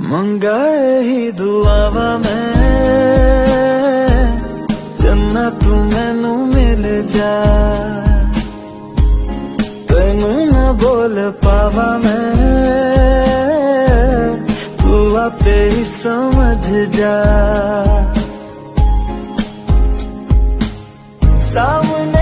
मंगाए ही दुआवा मैं। जन्ना तू मैनू मिल जा। तेनू बोल पावा मैं। तू आपे ही समझ जा। सामने